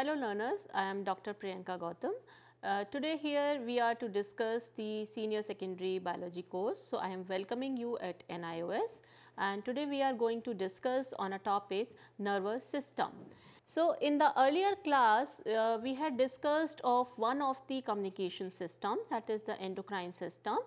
Hello learners, I am Dr. Priyanka Gautam. Uh, today here we are to discuss the senior secondary biology course. So, I am welcoming you at NIOS and today we are going to discuss on a topic nervous system. So, in the earlier class uh, we had discussed of one of the communication system that is the endocrine system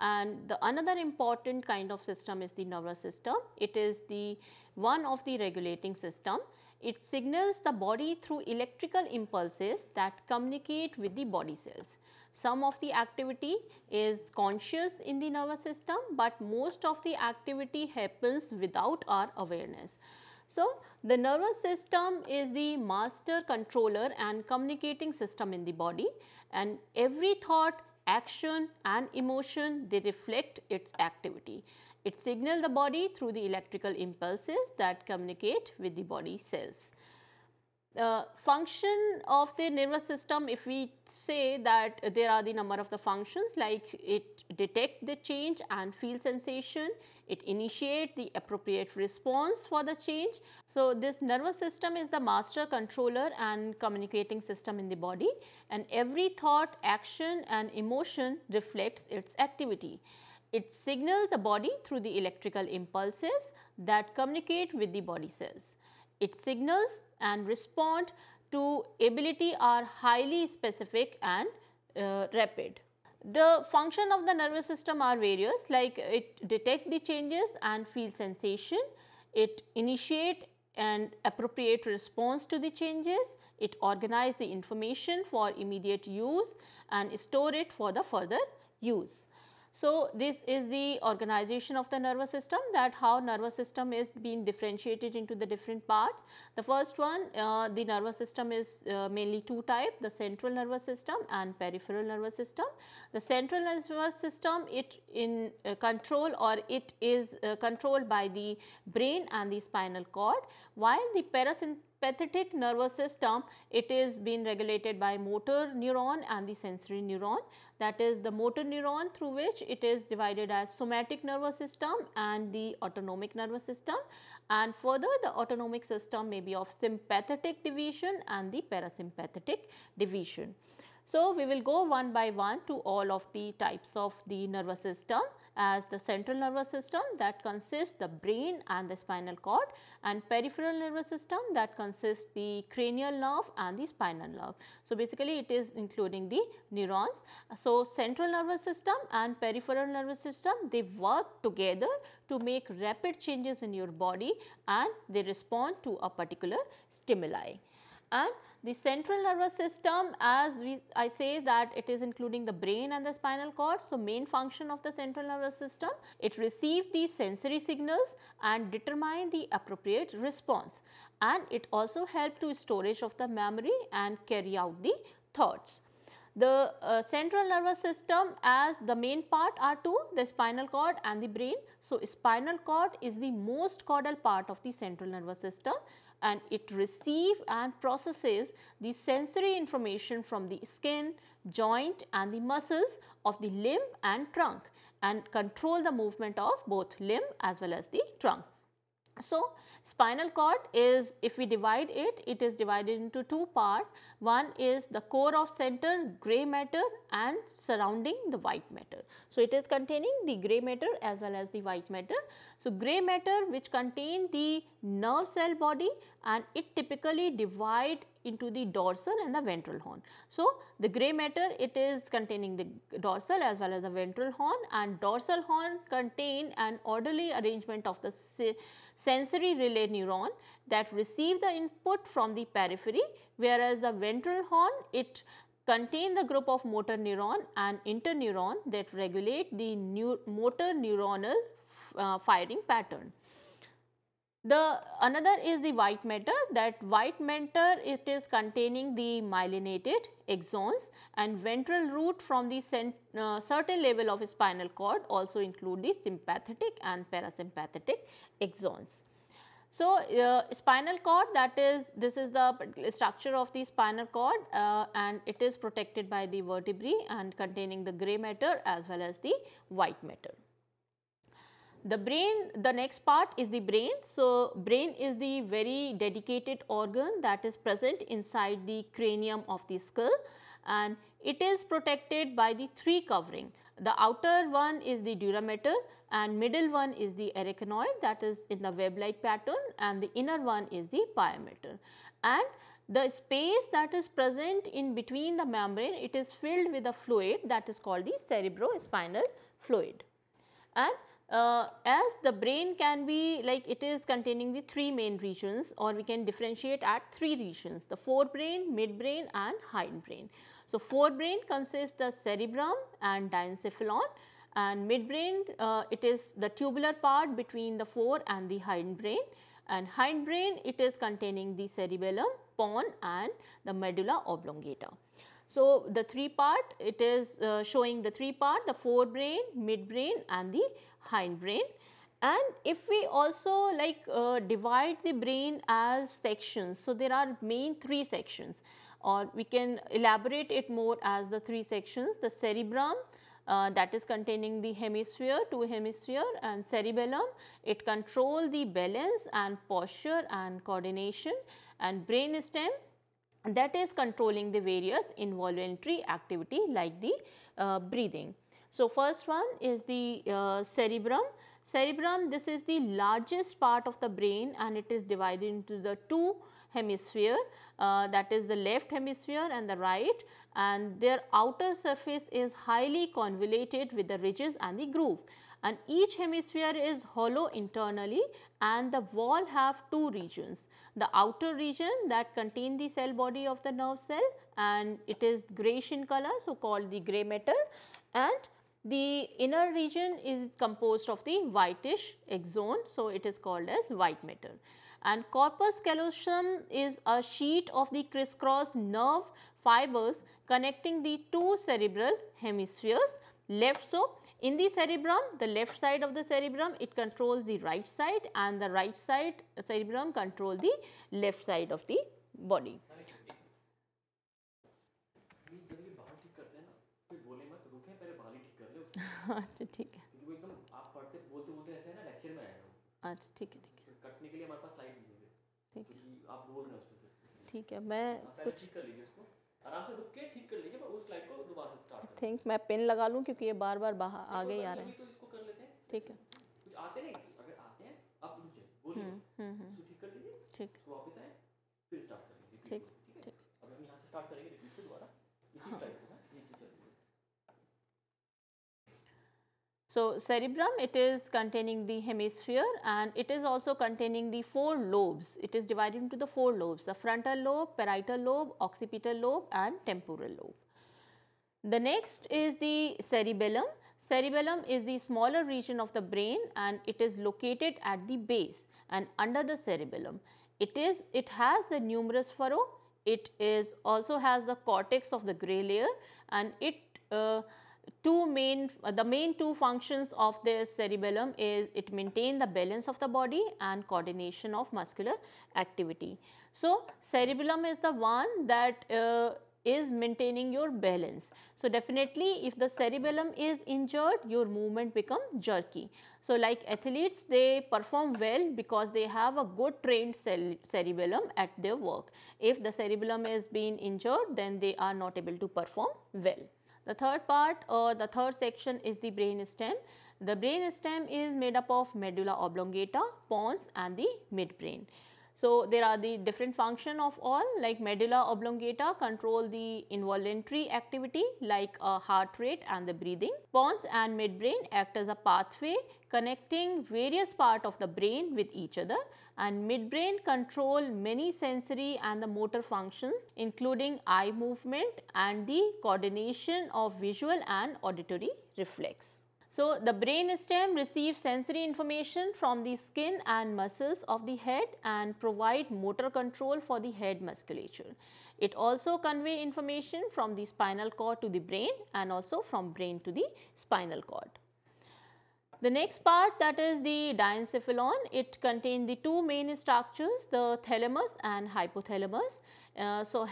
and the another important kind of system is the nervous system. It is the one of the regulating system it signals the body through electrical impulses that communicate with the body cells. Some of the activity is conscious in the nervous system, but most of the activity happens without our awareness. So, the nervous system is the master controller and communicating system in the body and every thought, action and emotion they reflect its activity. It signals the body through the electrical impulses that communicate with the body cells. The function of the nervous system if we say that there are the number of the functions like it detect the change and feel sensation, it initiate the appropriate response for the change. So, this nervous system is the master controller and communicating system in the body and every thought, action and emotion reflects its activity. It signals the body through the electrical impulses that communicate with the body cells. Its signals and respond to ability are highly specific and uh, rapid. The function of the nervous system are various like it detect the changes and feel sensation, it initiate and appropriate response to the changes, it organize the information for immediate use and store it for the further use. So, this is the organization of the nervous system that how nervous system is being differentiated into the different parts. The first one uh, the nervous system is uh, mainly two type the central nervous system and peripheral nervous system. The central nervous system it in uh, control or it is uh, controlled by the brain and the spinal cord while the parasympathetic sympathetic nervous system, it is being regulated by motor neuron and the sensory neuron. That is the motor neuron through which it is divided as somatic nervous system and the autonomic nervous system. And further the autonomic system may be of sympathetic division and the parasympathetic division. So, we will go one by one to all of the types of the nervous system as the central nervous system that consists the brain and the spinal cord and peripheral nervous system that consists the cranial nerve and the spinal nerve. So, basically it is including the neurons. So, central nervous system and peripheral nervous system they work together to make rapid changes in your body and they respond to a particular stimuli and the central nervous system as we I say that it is including the brain and the spinal cord. So, main function of the central nervous system it receive the sensory signals and determine the appropriate response and it also help to storage of the memory and carry out the thoughts. The uh, central nervous system as the main part are two the spinal cord and the brain. So, spinal cord is the most caudal part of the central nervous system and it receive and processes the sensory information from the skin, joint and the muscles of the limb and trunk and control the movement of both limb as well as the trunk. So, spinal cord is if we divide it, it is divided into two part. One is the core of center gray matter and surrounding the white matter. So, it is containing the gray matter as well as the white matter. So, gray matter which contain the nerve cell body and it typically divide into the dorsal and the ventral horn. So, the gray matter it is containing the dorsal as well as the ventral horn and dorsal horn contain an orderly arrangement of the sensory relay neuron that receive the input from the periphery whereas the ventral horn it contain the group of motor neuron and interneuron that regulate the motor neuronal uh, firing pattern. The another is the white matter that white matter it is containing the myelinated axons and ventral root from the uh, certain level of spinal cord also include the sympathetic and parasympathetic axons. So, uh, spinal cord that is this is the structure of the spinal cord uh, and it is protected by the vertebrae and containing the grey matter as well as the white matter. The brain, the next part is the brain. So, brain is the very dedicated organ that is present inside the cranium of the skull and it is protected by the three covering. The outer one is the dura mater and middle one is the arachnoid that is in the web like pattern and the inner one is the pia mater. And the space that is present in between the membrane it is filled with a fluid that is called the cerebrospinal fluid. And uh, as the brain can be like it is containing the three main regions or we can differentiate at three regions the forebrain, midbrain and hindbrain. So, forebrain consists the cerebrum and diencephalon and midbrain uh, it is the tubular part between the fore and the hindbrain and hindbrain it is containing the cerebellum, pons and the medulla oblongata. So, the three part it is uh, showing the three part the forebrain, midbrain and the hindbrain. And if we also like uh, divide the brain as sections, so there are main three sections or we can elaborate it more as the three sections the cerebrum uh, that is containing the hemisphere, two hemisphere and cerebellum. It control the balance and posture and coordination and brain stem that is controlling the various involuntary activity like the uh, breathing. So, first one is the uh, cerebrum. Cerebrum this is the largest part of the brain and it is divided into the two hemisphere uh, that is the left hemisphere and the right and their outer surface is highly convoluted with the ridges and the groove and each hemisphere is hollow internally and the wall have two regions. The outer region that contain the cell body of the nerve cell and it is grayish in color so called the gray matter and the inner region is composed of the whitish axon so it is called as white matter and corpus callosum is a sheet of the crisscross nerve fibers connecting the two cerebral hemispheres left. So, in the cerebrum, the left side of the cerebrum it controls the right side and the right side cerebrum control the left side of the body. अच्छा ठीक है एकदम आप पढ़ते बोलते बोलते ऐसे ना लेक्चर में आएगा अच्छा ठीक है ठीक है कटने के लिए हमारे पास स्लाइड ठीक है आप बोल रहे हो उसमें ठीक है मैं कुछ कर लीजिए उसको आराम से रुक के ठीक कर लीजिए पर उस स्लाइड को दोबारा से स्टार्ट थिंक मैं पेन लगा लूँ क्योंकि ये बार बार बाहर आगे ही आ रहे हैं। तो इसको कर लेते हैं। ठीक है। कुछ आते नहीं अगर आते हैं आप रुक जाइए बोलिए। हम्म हम्म, हम्म। ठीक कर लीजिए ठीक। वापस आए फिर स्टार्ट करेंगे। ठीक ठीक। अगर यहाँ से स्टार्ट करेंगे रिपीट से दोबारा। इसी स्लाइड हाँ। को So, cerebrum it is containing the hemisphere and it is also containing the four lobes. It is divided into the four lobes the frontal lobe, parietal lobe, occipital lobe and temporal lobe. The next is the cerebellum. Cerebellum is the smaller region of the brain and it is located at the base and under the cerebellum. It is it has the numerous furrow, it is also has the cortex of the gray layer and it uh, two main uh, the main two functions of this cerebellum is it maintain the balance of the body and coordination of muscular activity. So, cerebellum is the one that uh, is maintaining your balance. So, definitely if the cerebellum is injured your movement become jerky. So, like athletes they perform well because they have a good trained cerebellum at their work. If the cerebellum is being injured then they are not able to perform well. The third part or the third section is the brain stem. The brain stem is made up of medulla oblongata, pons and the midbrain. So, there are the different function of all like medulla oblongata control the involuntary activity like a heart rate and the breathing. Pons and midbrain act as a pathway connecting various part of the brain with each other and midbrain control many sensory and the motor functions including eye movement and the coordination of visual and auditory reflex. So, the brain stem receives sensory information from the skin and muscles of the head and provide motor control for the head musculature. It also convey information from the spinal cord to the brain and also from brain to the spinal cord. The next part that is the diencephalon, it contains the two main structures the thalamus and hypothalamus. Uh, so,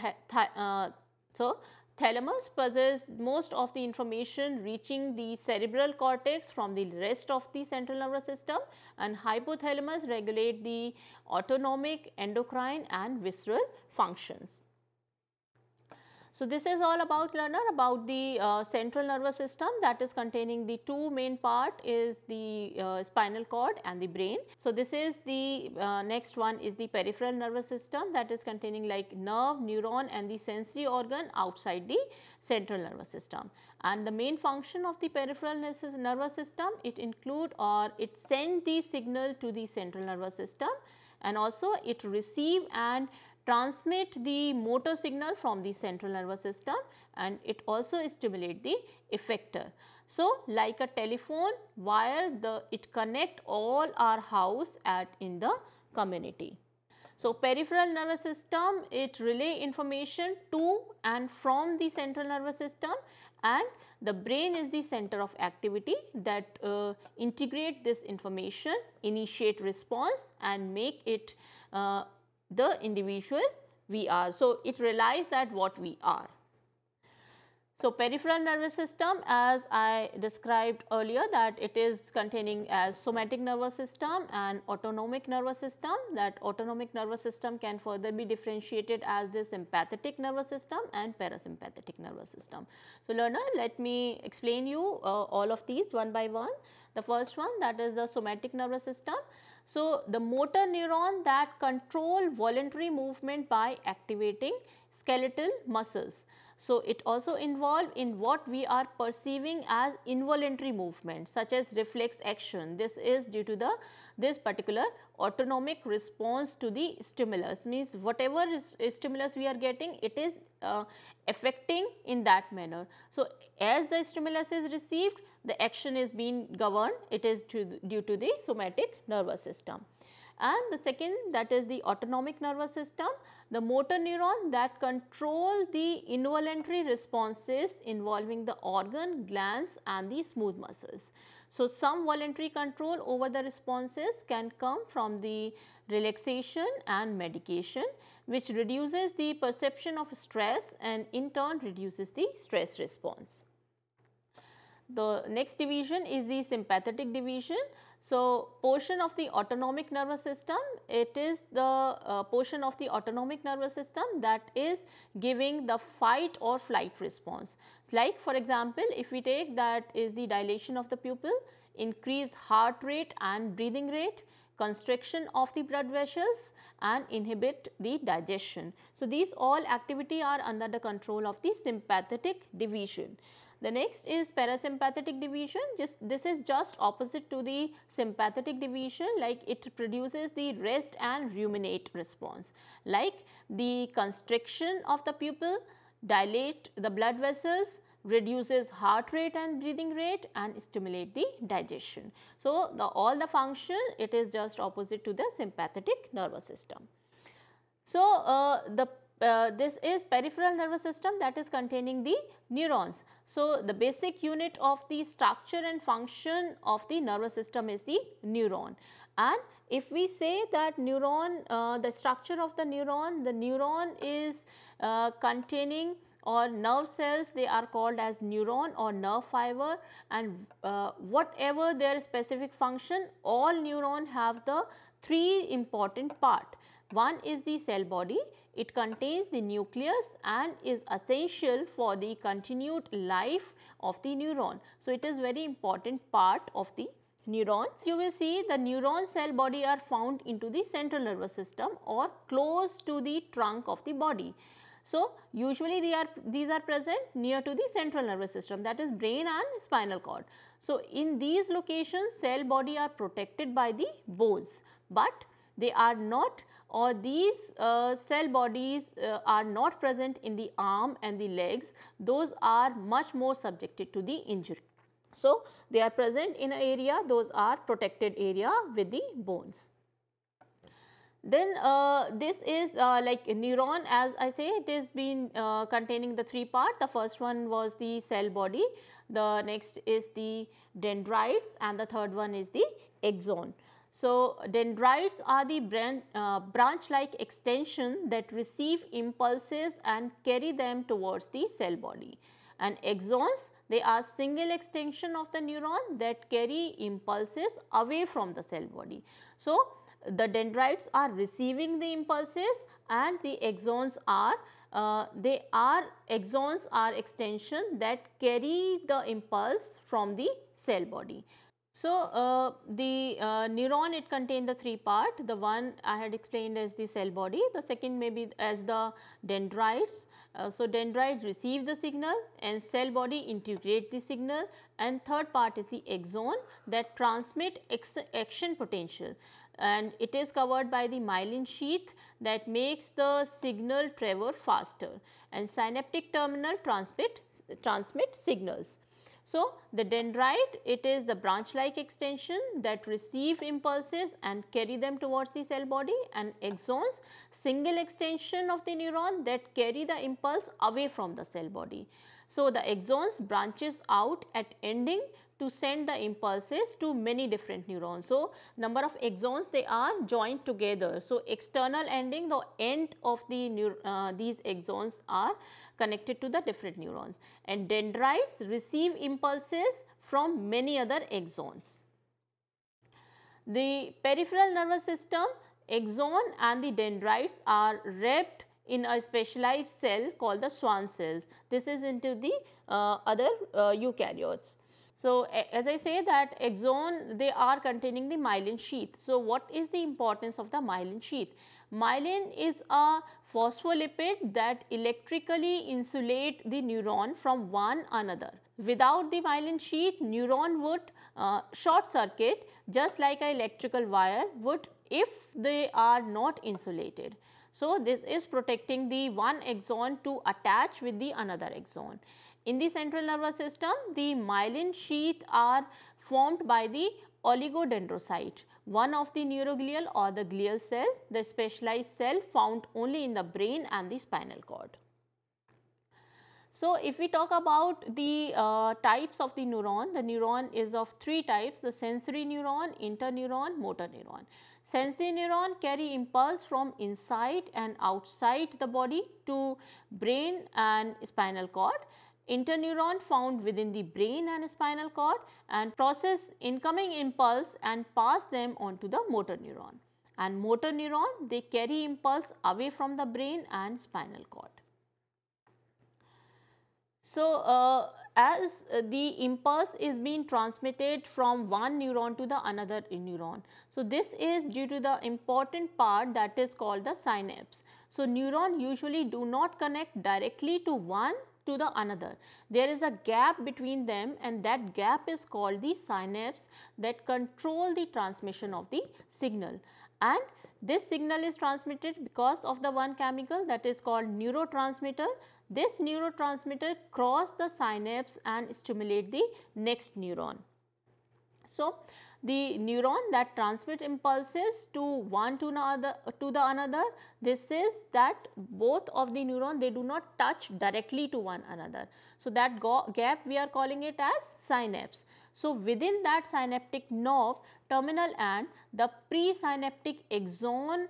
uh, so, thalamus possess most of the information reaching the cerebral cortex from the rest of the central nervous system and hypothalamus regulate the autonomic, endocrine and visceral functions. So, this is all about learner about the uh, central nervous system that is containing the two main part is the uh, spinal cord and the brain. So, this is the uh, next one is the peripheral nervous system that is containing like nerve, neuron and the sensory organ outside the central nervous system. And the main function of the peripheral nervous system it include or it send the signal to the central nervous system and also it receive and transmit the motor signal from the central nervous system and it also stimulate the effector. So, like a telephone wire the it connect all our house at in the community. So, peripheral nervous system it relay information to and from the central nervous system and the brain is the center of activity that uh, integrate this information, initiate response and make it uh, the individual we are. So, it relies that what we are. So, peripheral nervous system as I described earlier that it is containing as somatic nervous system and autonomic nervous system that autonomic nervous system can further be differentiated as the sympathetic nervous system and parasympathetic nervous system. So, learner let me explain you uh, all of these one by one. The first one that is the somatic nervous system so, the motor neuron that control voluntary movement by activating skeletal muscles. So, it also involved in what we are perceiving as involuntary movement such as reflex action. This is due to the this particular autonomic response to the stimulus means whatever is, stimulus we are getting it is uh, affecting in that manner. So, as the stimulus is received the action is being governed it is due to the somatic nervous system. And the second that is the autonomic nervous system the motor neuron that control the involuntary responses involving the organ, glands and the smooth muscles. So, some voluntary control over the responses can come from the relaxation and medication which reduces the perception of stress and in turn reduces the stress response. The next division is the sympathetic division. So, portion of the autonomic nervous system, it is the uh, portion of the autonomic nervous system that is giving the fight or flight response. Like for example, if we take that is the dilation of the pupil, increased heart rate and breathing rate, constriction of the blood vessels and inhibit the digestion. So, these all activity are under the control of the sympathetic division. The next is parasympathetic division. Just this is just opposite to the sympathetic division like it produces the rest and ruminate response. Like the constriction of the pupil, dilate the blood vessels, reduces heart rate and breathing rate and stimulate the digestion. So, the all the function it is just opposite to the sympathetic nervous system. So, uh, the uh, this is peripheral nervous system that is containing the neurons. So, the basic unit of the structure and function of the nervous system is the neuron and if we say that neuron, uh, the structure of the neuron, the neuron is uh, containing or nerve cells they are called as neuron or nerve fiber and uh, whatever their specific function all neuron have the three important part. One is the cell body it contains the nucleus and is essential for the continued life of the neuron. So, it is very important part of the neuron. You will see the neuron cell body are found into the central nervous system or close to the trunk of the body. So, usually they are these are present near to the central nervous system that is brain and spinal cord. So, in these locations cell body are protected by the bones, but they are not or these uh, cell bodies uh, are not present in the arm and the legs, those are much more subjected to the injury. So, they are present in an area, those are protected area with the bones. Then uh, this is uh, like neuron as I say it is been uh, containing the three part. The first one was the cell body, the next is the dendrites and the third one is the axon. So, dendrites are the branch, uh, branch like extension that receive impulses and carry them towards the cell body and axons they are single extension of the neuron that carry impulses away from the cell body. So, the dendrites are receiving the impulses and the axons are uh, they are axons are extension that carry the impulse from the cell body. So, uh, the uh, neuron it contain the three part. The one I had explained as the cell body. The second may be as the dendrites. Uh, so, dendrites receive the signal and cell body integrate the signal. And third part is the axon that transmit action potential. And it is covered by the myelin sheath that makes the signal travel faster. And synaptic terminal transmit transmit signals. So, the dendrite it is the branch like extension that receive impulses and carry them towards the cell body and axons single extension of the neuron that carry the impulse away from the cell body. So, the axons branches out at ending to send the impulses to many different neurons. So, number of axons they are joined together. So, external ending the end of the uh, these axons are connected to the different neurons and dendrites receive impulses from many other axons. The peripheral nervous system axon and the dendrites are wrapped in a specialized cell called the Schwann cells. This is into the uh, other uh, eukaryotes. So, as I say that axon they are containing the myelin sheath. So, what is the importance of the myelin sheath? Myelin is a phospholipid that electrically insulate the neuron from one another. Without the myelin sheath, neuron would uh, short circuit just like an electrical wire would if they are not insulated. So, this is protecting the one axon to attach with the another axon. In the central nervous system, the myelin sheath are formed by the oligodendrocyte, one of the neuroglial or the glial cell, the specialized cell found only in the brain and the spinal cord. So, if we talk about the uh, types of the neuron, the neuron is of three types, the sensory neuron, interneuron, motor neuron. Sensory neuron carry impulse from inside and outside the body to brain and spinal cord interneuron found within the brain and spinal cord and process incoming impulse and pass them on to the motor neuron. And motor neuron they carry impulse away from the brain and spinal cord. So, uh, as the impulse is being transmitted from one neuron to the another neuron. So, this is due to the important part that is called the synapse. So, neuron usually do not connect directly to one to the another. There is a gap between them and that gap is called the synapse that control the transmission of the signal and this signal is transmitted because of the one chemical that is called neurotransmitter. This neurotransmitter cross the synapse and stimulate the next neuron. So, the neuron that transmit impulses to one to another to the another. This is that both of the neuron they do not touch directly to one another. So that gap we are calling it as synapse. So within that synaptic knob terminal and the presynaptic axon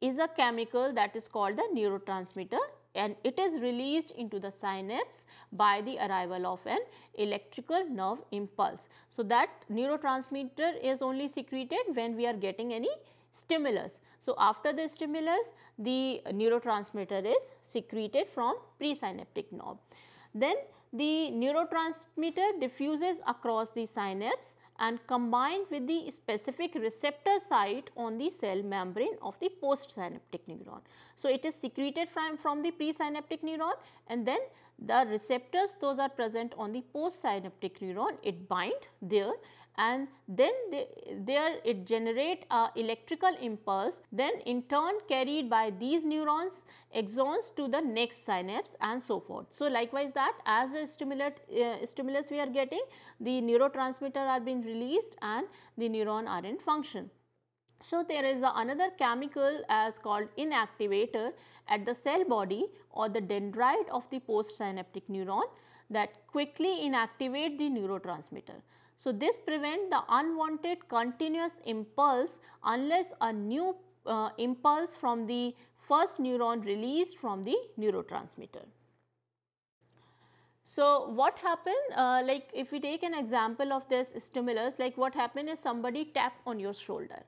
is a chemical that is called the neurotransmitter and it is released into the synapse by the arrival of an electrical nerve impulse. So, that neurotransmitter is only secreted when we are getting any stimulus. So, after the stimulus the neurotransmitter is secreted from presynaptic knob. Then the neurotransmitter diffuses across the synapse and combined with the specific receptor site on the cell membrane of the postsynaptic neuron. So, it is secreted from, from the presynaptic neuron and then the receptors those are present on the postsynaptic neuron it bind there and then they, there it generate a electrical impulse then in turn carried by these neurons axons to the next synapse and so forth. So, likewise that as the stimulate, uh, stimulus we are getting the neurotransmitter are being released and the neuron are in function. So, there is another chemical as called inactivator at the cell body or the dendrite of the postsynaptic neuron that quickly inactivate the neurotransmitter. So, this prevent the unwanted continuous impulse unless a new uh, impulse from the first neuron released from the neurotransmitter. So, what happened uh, like if we take an example of this stimulus like what happened is somebody tap on your shoulder.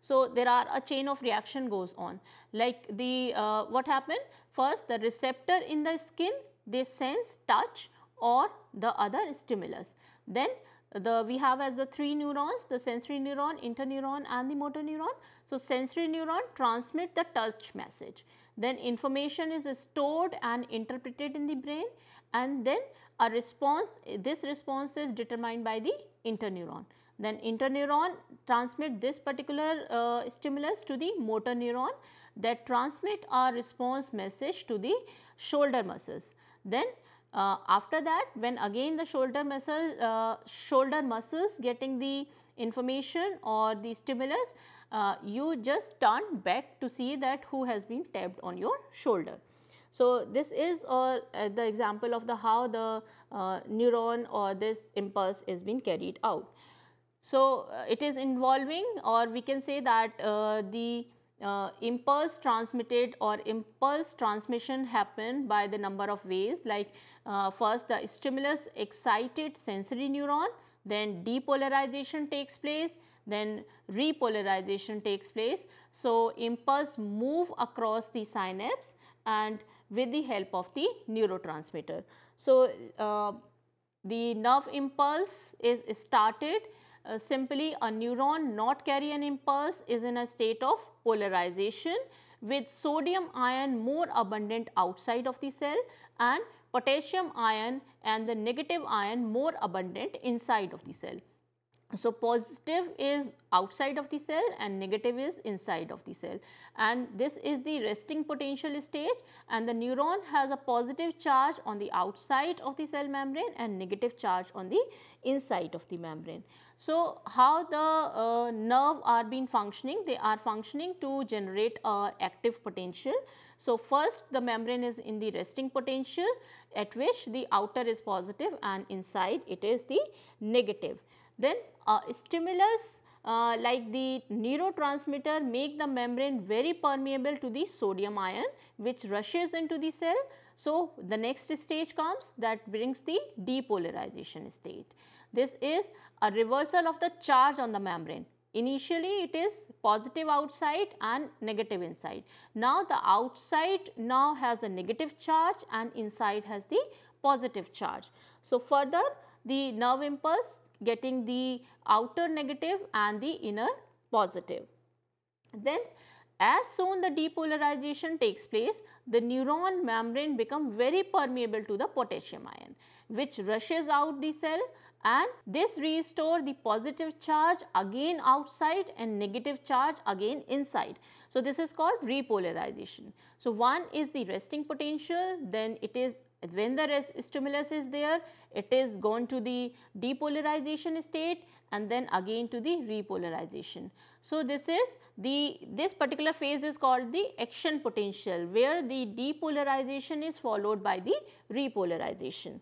So, there are a chain of reaction goes on like the uh, what happened first the receptor in the skin they sense touch or the other stimulus. Then the we have as the three neurons the sensory neuron, interneuron and the motor neuron. So, sensory neuron transmit the touch message then information is stored and interpreted in the brain and then a response this response is determined by the interneuron. Then interneuron transmit this particular uh, stimulus to the motor neuron that transmit our response message to the shoulder muscles. Then uh, after that when again the shoulder muscle uh, shoulder muscles getting the information or the stimulus uh, you just turn back to see that who has been tapped on your shoulder. So, this is uh, the example of the how the uh, neuron or this impulse is being carried out. So, uh, it is involving or we can say that uh, the uh, impulse transmitted or impulse transmission happen by the number of ways like uh, first the stimulus excited sensory neuron then depolarization takes place then repolarization takes place. So, impulse move across the synapse and with the help of the neurotransmitter. So, uh, the nerve impulse is started uh, simply a neuron not carry an impulse is in a state of polarization with sodium ion more abundant outside of the cell and potassium ion and the negative ion more abundant inside of the cell. So, positive is outside of the cell and negative is inside of the cell and this is the resting potential stage and the neuron has a positive charge on the outside of the cell membrane and negative charge on the inside of the membrane. So, how the uh, nerve are being functioning? They are functioning to generate a active potential. So, first the membrane is in the resting potential at which the outer is positive and inside it is the negative. Then uh, stimulus uh, like the neurotransmitter make the membrane very permeable to the sodium ion which rushes into the cell. So, the next stage comes that brings the depolarization state. This is a reversal of the charge on the membrane. Initially it is positive outside and negative inside. Now the outside now has a negative charge and inside has the positive charge. So further the nerve impulse getting the outer negative and the inner positive. Then as soon the depolarization takes place, the neuron membrane become very permeable to the potassium ion which rushes out the cell and this restore the positive charge again outside and negative charge again inside. So, this is called repolarization. So, one is the resting potential, then it is when the stimulus is there, it is gone to the depolarization state and then again to the repolarization. So, this is the this particular phase is called the action potential where the depolarization is followed by the repolarization.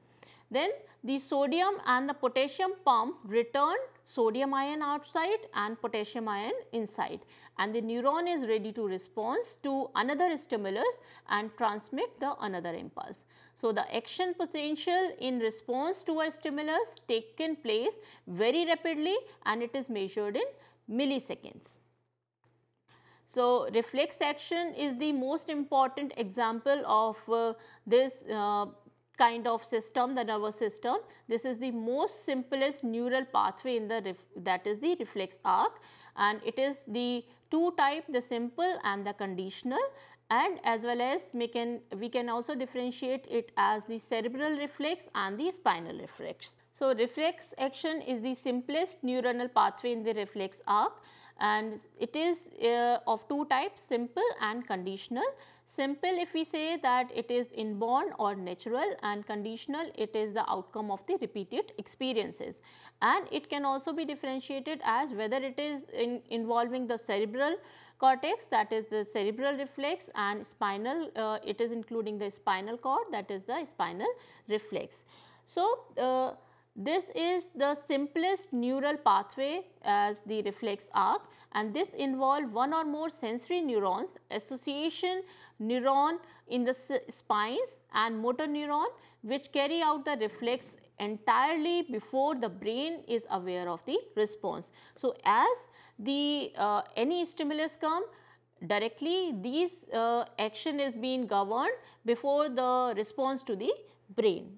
Then the sodium and the potassium pump return sodium ion outside and potassium ion inside and the neuron is ready to respond to another stimulus and transmit the another impulse. So, the action potential in response to a stimulus taken place very rapidly and it is measured in milliseconds. So, reflex action is the most important example of uh, this uh, kind of system the nervous system. This is the most simplest neural pathway in the that is the reflex arc and it is the two type the simple and the conditional and as well as we can, we can also differentiate it as the cerebral reflex and the spinal reflex. So, reflex action is the simplest neuronal pathway in the reflex arc and it is uh, of two types simple and conditional. Simple if we say that it is inborn or natural and conditional it is the outcome of the repeated experiences and it can also be differentiated as whether it is in involving the cerebral cortex that is the cerebral reflex and spinal uh, it is including the spinal cord that is the spinal reflex. So, uh, this is the simplest neural pathway as the reflex arc and this involve one or more sensory neurons, association neuron in the spines and motor neuron which carry out the reflex entirely before the brain is aware of the response. So, as the uh, any stimulus come directly these uh, action is being governed before the response to the brain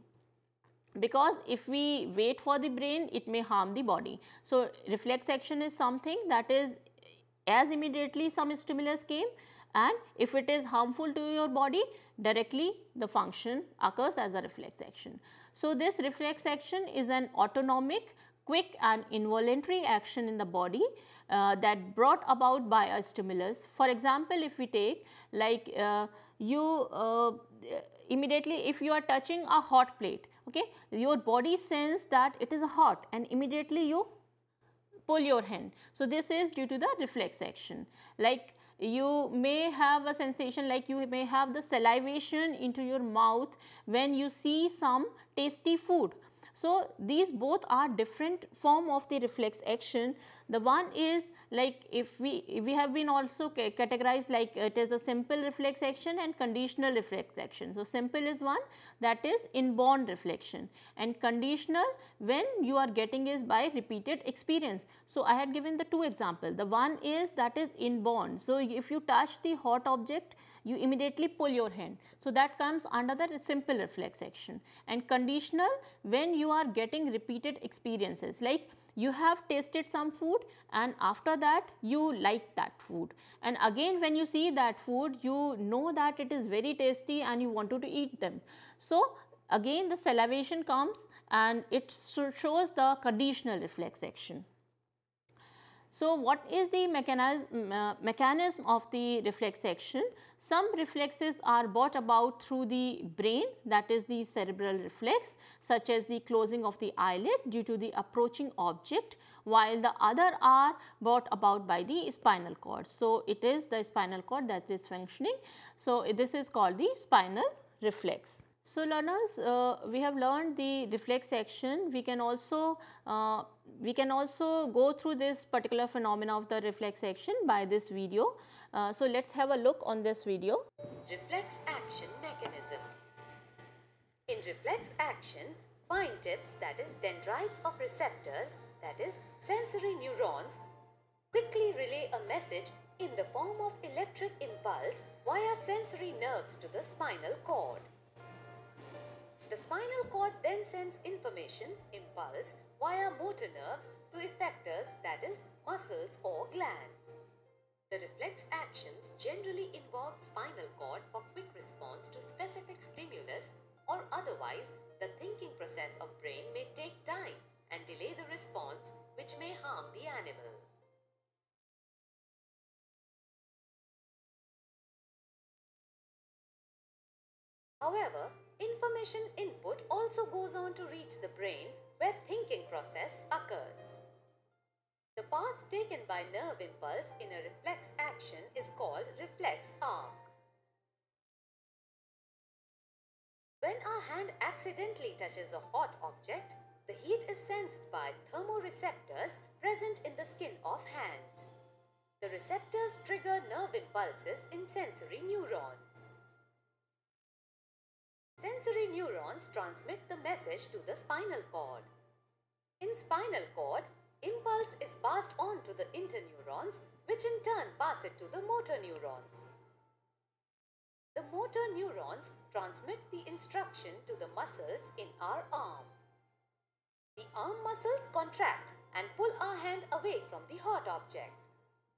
because if we wait for the brain it may harm the body. So, reflex action is something that is as immediately some stimulus came and if it is harmful to your body directly the function occurs as a reflex action. So, this reflex action is an autonomic quick and involuntary action in the body uh, that brought about by a stimulus. For example, if we take like uh, you uh, immediately if you are touching a hot plate, okay, your body sense that it is hot and immediately you pull your hand. So, this is due to the reflex action like you may have a sensation like you may have the salivation into your mouth when you see some tasty food. So, these both are different form of the reflex action. The one is like if we we have been also categorized like it is a simple reflex action and conditional reflex action. So, simple is one that is inborn reflection and conditional when you are getting is by repeated experience. So, I had given the two example the one is that is inborn. So, if you touch the hot object you immediately pull your hand. So, that comes under the simple reflex action and conditional when you are getting repeated experiences like you have tasted some food and after that you like that food and again when you see that food you know that it is very tasty and you wanted to eat them. So, again the salivation comes and it shows the conditional reflex action. So, what is the mechanism, uh, mechanism of the reflex action? Some reflexes are brought about through the brain that is the cerebral reflex such as the closing of the eyelid due to the approaching object while the other are brought about by the spinal cord. So, it is the spinal cord that is functioning. So, this is called the spinal reflex. So, learners uh, we have learned the reflex action we can also uh, we can also go through this particular phenomena of the reflex action by this video. Uh, so, let us have a look on this video. Reflex action mechanism. In reflex action, fine tips that is dendrites of receptors that is sensory neurons quickly relay a message in the form of electric impulse via sensory nerves to the spinal cord. The spinal cord then sends information, impulse, via motor nerves to effectors that is muscles or glands. The reflex actions generally involve spinal cord for quick response to specific stimulus or otherwise the thinking process of brain may take time and delay the response which may harm the animal. However, information input also goes on to reach the brain where thinking process occurs. The path taken by nerve impulse in a reflex action is called reflex arc. When our hand accidentally touches a hot object, the heat is sensed by thermoreceptors present in the skin of hands. The receptors trigger nerve impulses in sensory neurons. Sensory neurons transmit the message to the spinal cord. In spinal cord, impulse is passed on to the interneurons which in turn pass it to the motor neurons. The motor neurons transmit the instruction to the muscles in our arm. The arm muscles contract and pull our hand away from the hot object.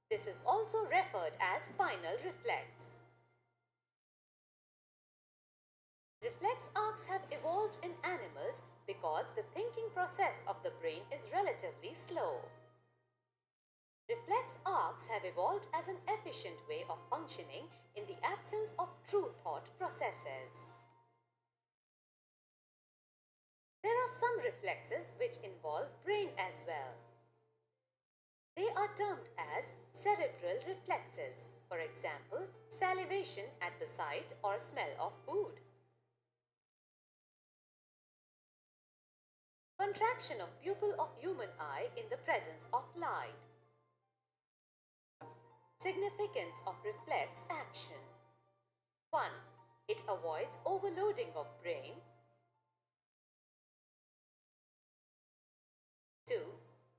This is also referred as spinal reflex. Reflex arcs have evolved in animals because the thinking process of the brain is relatively slow. Reflex arcs have evolved as an efficient way of functioning in the absence of true thought processes. There are some reflexes which involve brain as well. They are termed as cerebral reflexes, for example, salivation at the sight or smell of food. Contraction of pupil of human eye in the presence of light. Significance of reflex action. 1. It avoids overloading of brain. 2.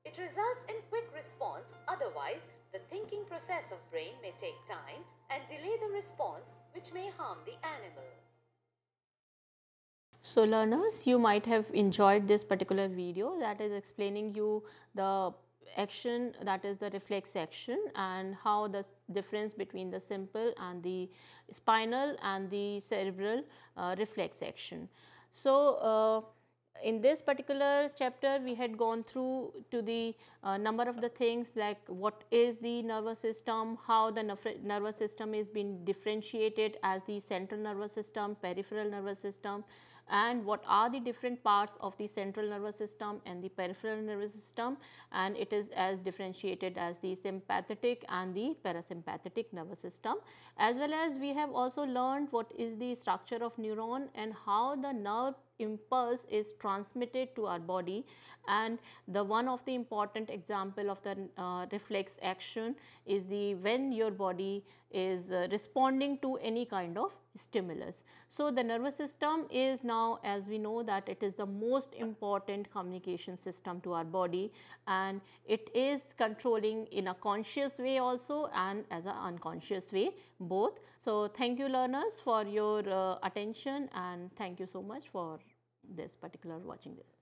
It results in quick response otherwise the thinking process of brain may take time and delay the response which may harm the animal. So learners, you might have enjoyed this particular video that is explaining you the action that is the reflex action and how the difference between the simple and the spinal and the cerebral uh, reflex action. So, uh, in this particular chapter we had gone through to the uh, number of the things like what is the nervous system, how the nervous system is being differentiated as the central nervous system, peripheral nervous system, and what are the different parts of the central nervous system and the peripheral nervous system? And it is as differentiated as the sympathetic and the parasympathetic nervous system. As well as we have also learned what is the structure of neuron and how the nerve impulse is transmitted to our body and the one of the important example of the uh, reflex action is the when your body is uh, responding to any kind of stimulus. So, the nervous system is now as we know that it is the most important communication system to our body and it is controlling in a conscious way also and as an unconscious way both. So, thank you learners for your uh, attention and thank you so much for this particular watching this.